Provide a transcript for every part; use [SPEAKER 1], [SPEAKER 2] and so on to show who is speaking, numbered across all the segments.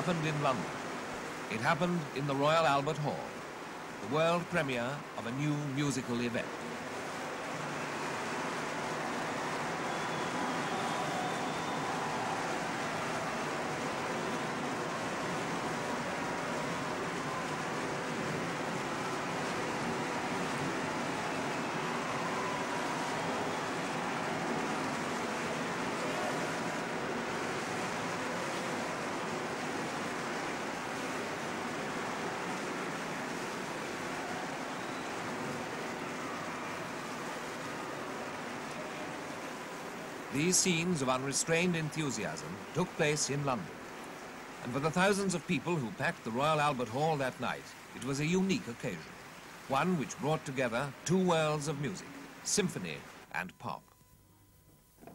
[SPEAKER 1] happened in London. It happened in the Royal Albert Hall, the world premiere of a new musical event. These scenes of unrestrained enthusiasm took place in London. And for the thousands of people who packed the Royal Albert Hall that night, it was a unique occasion. One which brought together two worlds of music, symphony and pop.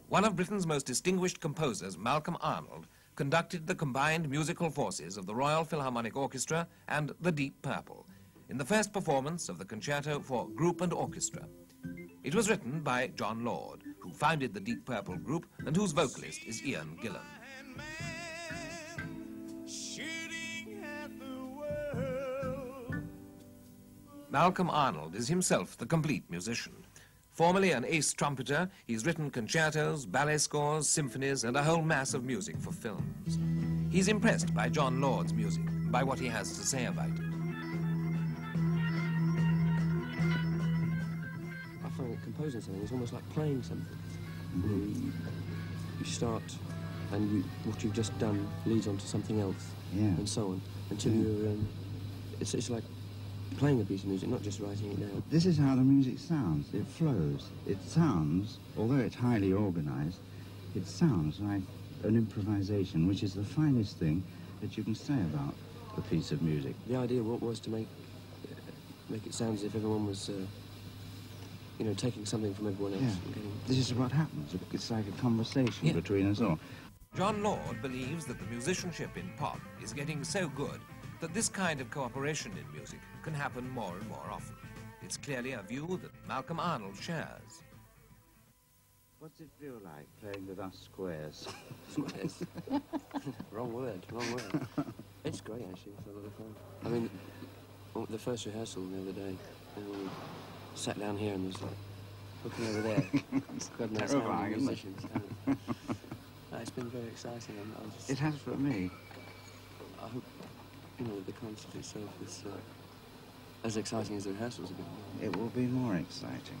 [SPEAKER 1] One of Britain's most distinguished composers, Malcolm Arnold, conducted the combined musical forces of the Royal Philharmonic Orchestra and the Deep Purple in the first performance of the concerto for group and orchestra. It was written by Jon Lord, who founded the Deep Purple group and whose vocalist is Ian Gillan. Malcolm Arnold is himself the complete musician. Formerly an ace trumpeter, he's written concertos, ballet scores, symphonies, and a whole mass of music for films. He's impressed by Jon Lord's music, by what he has to say about it.
[SPEAKER 2] Composing something is almost like playing something. You, know, you, start, and you, what you've just done leads on to something else,
[SPEAKER 3] Yeah.
[SPEAKER 2] and so on, until
[SPEAKER 3] Yeah.
[SPEAKER 2] you're. Um, it's, it's like playing a piece of music, not just writing it down.
[SPEAKER 3] This is how the music sounds. It flows. It sounds, although it's highly organized, it sounds like an improvisation, which is the finest thing that you can say about a piece of music.
[SPEAKER 2] The idea wa- was to make uh, make it sound as if everyone was, uh, you know, taking something from everyone else.
[SPEAKER 3] Yeah.
[SPEAKER 2] and getting,
[SPEAKER 3] This is what happens. It's like a conversation
[SPEAKER 1] Yeah.
[SPEAKER 3] between us all.
[SPEAKER 1] Jon Lord believes that the musicianship in pop is getting so good that this kind of cooperation in music can happen more and more often. It's clearly a view that Malcolm Arnold shares.
[SPEAKER 3] What's it feel like playing with us squares? Squares?
[SPEAKER 2] wrong word, wrong word. it's great actually. It's a lot of fun. I mean, the first rehearsal the other day, you know, we sat down here and was like looking over there. God knows how
[SPEAKER 3] terrifying,
[SPEAKER 2] many
[SPEAKER 3] isn't it?
[SPEAKER 2] uh, it's been very exciting. And I just,
[SPEAKER 3] it has for me.
[SPEAKER 2] I hope you know the concert itself is uh, as exciting as the rehearsals have been.
[SPEAKER 3] It will be more exciting.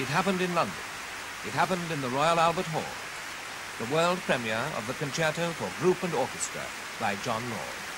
[SPEAKER 1] It happened in London. It happened in the Royal Albert Hall. The world premiere of the concerto for group and orchestra by Jon Lord.